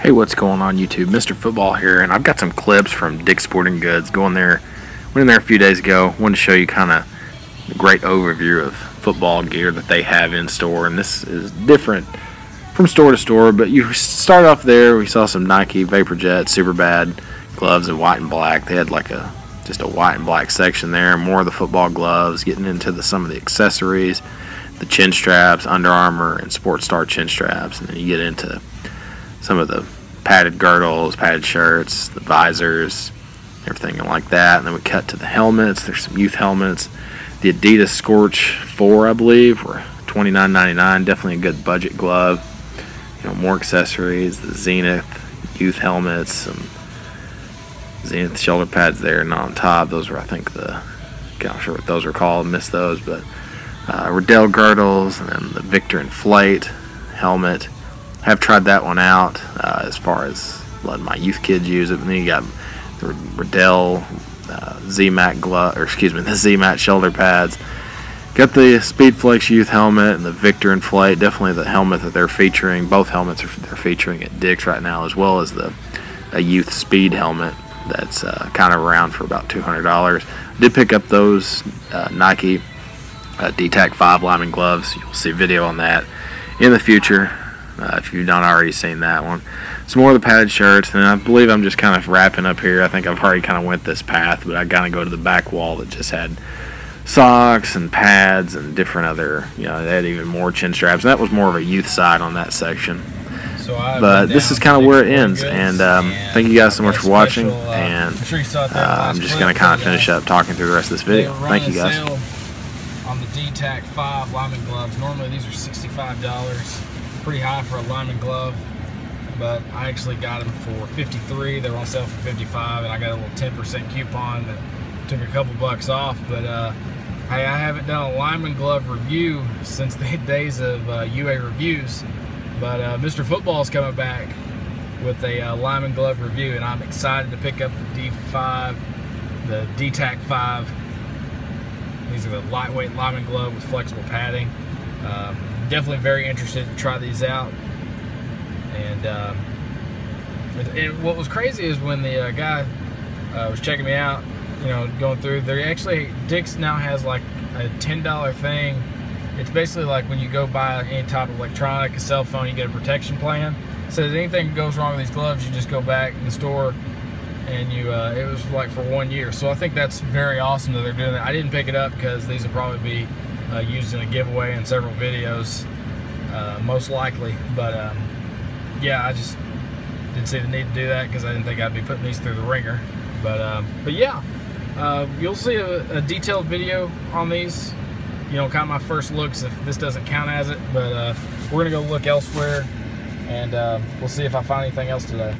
Hey, what's going on YouTube? Mr. Football here, and I've got some clips from Dick's Sporting Goods. Going there, went in there a few days ago. Wanted to show you kind of a great overview of football gear that they have in store, and this is different from store to store. But you start off there. We saw some Nike Vapor VaporJet Superbad gloves in white and black. They had like a just a white and black section there. More of the football gloves, getting into the some of the accessories, the chin straps, Under Armour, and Sports Star chin straps, and then you get into some of the padded girdles, padded shirts, the visors, everything like that. And then we cut to the helmets. There's some youth helmets. The Adidas Scorch 4, I believe, were $29.99. Definitely a good budget glove. You know, more accessories. The Xenith youth helmets, some Xenith shoulder pads there, not on top. Those were, I think, the I'm not sure what those are called. Missed those, but uh, Riddell girdles, and then the Victor Inflate helmet have tried that one out uh, as far as letting my youth kids use it. And then you got the Riddell uh, ZMAT glove, or excuse me, the ZMAT shoulder pads. Got the Speedflex youth helmet and the Victor Inflate. Definitely the helmet that they're featuring. Both helmets are they're featuring at Dick's right now, as well as the a youth speed helmet that's uh, kind of around for about $200. I did pick up those uh, Nike uh, D-Tack 5 lineman gloves. You'll see video on that in the future uh, if you've not already seen that one. Some more of the padded shirts, and I believe I'm just kind of wrapping up here. I think I've already kind of went this path, but I got to go to the back wall that just had socks and pads and different other, you know, they had even more chin straps. And that was more of a youth side on that section. So but this is kind of where it ends. And, um, thank you guys so much for watching. Uh, and I'm, sure uh, I'm just going to kind of finish up talking through the rest of this video. Thank you guys. On the D-Tack 5 lineman gloves. Normally these are $65 pretty high for a lineman glove, but I actually got them for 53. They were on sale for 55, and I got a little 10% coupon that took a couple bucks off. But uh, hey, I haven't done a lineman glove review since the days of uh, UA reviews, but uh, Mr. Football is coming back with a uh, lineman glove review, and I'm excited to pick up the D5, the D-Tack 5. These are the lightweight lineman glove with flexible padding. Um, definitely very interested to try these out. And, um, and what was crazy is when the uh, guy uh, was checking me out, you know, going through, they actually, Dick's now has like a $10 thing. It's basically like when you go buy any type of electronic, a cell phone, you get a protection plan. So if anything goes wrong with these gloves, you just go back in the store and you, uh, it was like for one year. So I think that's very awesome that they're doing that. I didn't pick it up because these will probably be uh, used in a giveaway in several videos, uh, most likely. But um, yeah, I just didn't see the need to do that because I didn't think I'd be putting these through the ringer. But um, but yeah, uh, you'll see a, a, detailed video on these. You know, kind of my first looks if this doesn't count as it. But uh, we're gonna go look elsewhere, and uh, we'll see if I find anything else today.